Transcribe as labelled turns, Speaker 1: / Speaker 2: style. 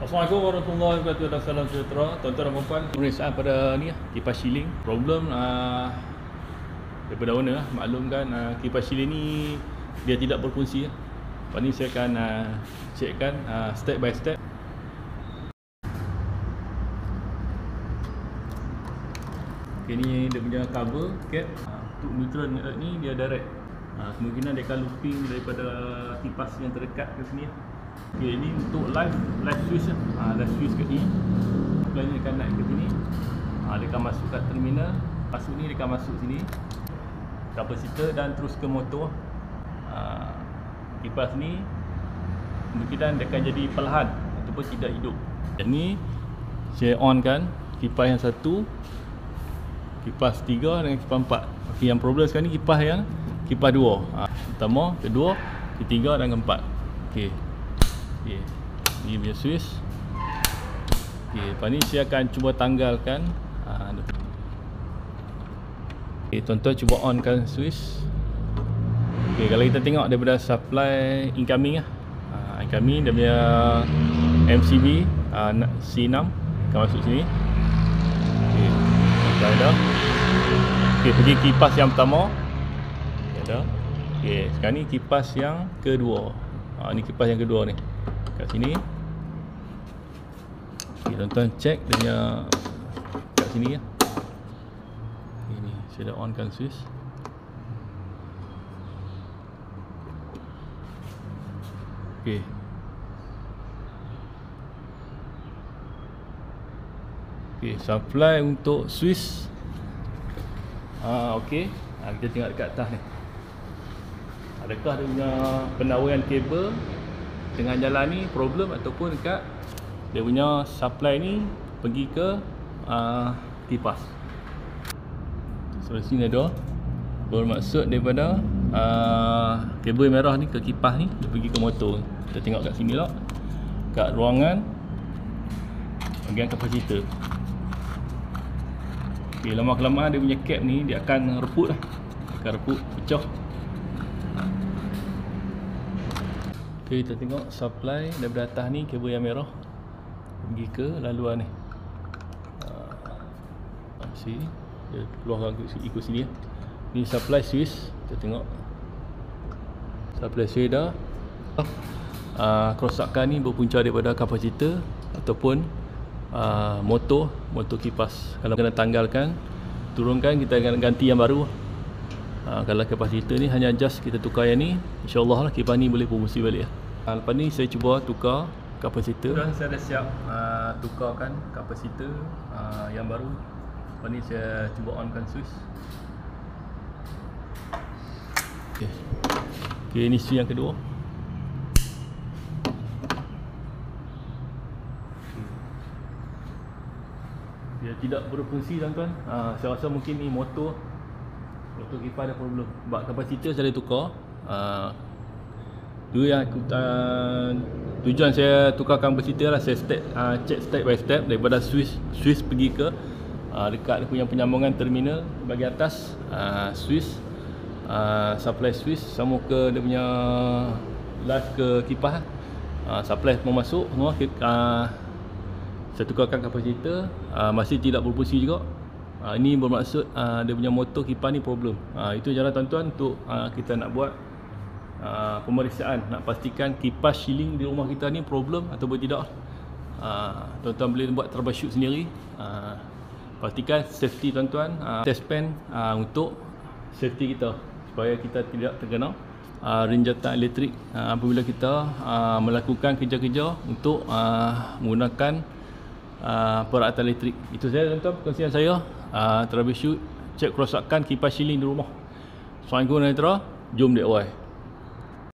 Speaker 1: Assalamualaikum warahmatullahi wabarakatuh. Dan salam sejahtera. Tuan-tuan dan puan Pemeriksaan pada ni lah Kipas shilling. Problem uh, Daripada owner lah Maklumkan uh, kipas shilling ni Dia tidak berfungsi lah. Lepas ni saya akan uh, Checkkan uh, step by step. Okay ni dia punya cover cap. Untuk neutral ni dia direct. Uh, Kemungkinan dia akan looping daripada kipas yang terdekat ke sini lah Okay, ini untuk live live switch. Ha, live switch ni. Supply ni akan naik ke sini. Ha, dia akan masuk kat terminal. Masuk ni dia akan masuk sini. Kapasitor dan terus ke motor. Ha, kipas ni kemungkinan dia akan jadi perlahan ataupun tidak hidup. Dan ni saya on kan kipas yang satu kipas tiga dengan kipas empat. Okay, yang problem sekarang ni kipas yang kipas dua. Ha, pertama, kedua, ketiga dan keempat. Okey. Okey. Ni punya switch. Okey, lepas ni saya akan cuba tanggalkan ha Okey, tuan-tuan cuba onkan switch. Okey, kalau kita tengok daripada supply incoming ah. Ha, incoming dia punya MCB ha, C6 akan masuk sini. Okey, supply dah. Okey, pergi kipas yang pertama. Dah. Okey, sekarang ni kipas yang kedua. Ha, ni kipas yang kedua ni kat sini. Okay, tuan-tuan check dia punya kat sini ya. Ini saya dah onkan switch ok ok supply untuk switch ah, ok ah, kita tengok dekat atas ni. Adakah dia punya penawaran kabel tengah jalan ni problem ataupun dekat dia punya supply ni pergi ke uh, kipas so sini ada bermaksud daripada uh, kabel merah ni ke kipas ni dia pergi ke motor. Kita tengok kat sini lah. Kat ruangan bahagian kapasitor. Ok lama kelamaan dia punya cap ni dia akan reput lah. Akan reput pecah Okay, kita tengok supply daripada atas ni kabel yang merah pergi ke laluan ni. Uh, si dia keluar ikut, sini ya. Ni supply switch, kita tengok. Supply switch dah. Uh, kerosakan ni berpunca daripada kapasitor ataupun uh, motor, motor kipas. Kalau kena tanggalkan, turunkan kita akan ganti yang baru. Ha, kalau kapasitor ni hanya just kita tukar yang ni InsyaAllah lah kipas ni boleh berfungsi balik lah ha, Lepas ni saya cuba tukar kapasitor Sudah saya dah siap uh, tukarkan kapasitor uh, yang baru. Lepas ni saya cuba onkan switch. Okay, okay ni switch yang kedua. Dia tidak berfungsi tuan-tuan. Uh, Saya rasa mungkin ni motor Motor kipas ada problem. Sebab kapasitor saya dah tukar uh, Dua yang aku, uh, Tujuan saya tukarkan kapasitor lah Saya step, uh, check step by step Daripada switch Switch pergi ke uh, Dekat punya penyambungan terminal Bagi atas uh, Switch uh, Supply switch Sama ke dia punya Live ke kipas uh, Supply semua masuk Semua uh, Saya tukarkan kapasitor uh, Masih tidak berfungsi juga Uh, ini bermaksud uh, dia punya motor kipas ni problem. Uh, itu jalan tuan-tuan untuk uh, kita nak buat uh, pemeriksaan. Nak pastikan kipas shilling di rumah kita ni problem ataupun tidak. Tuan-tuan uh, boleh buat troubleshoot sendiri. Uh, pastikan safety tuan-tuan, uh, test pen uh, untuk safety kita supaya kita tidak terkena uh, rinjatan elektrik uh, apabila kita uh, melakukan kerja-kerja untuk uh, menggunakan uh, peralatan elektrik. Itu saja tuan-tuan perkongsian saya. Uh, troubleshoot check kerosakan kipas shilling di rumah. Assalamualaikum warahmatullahi wabarakatuh. Jom DIY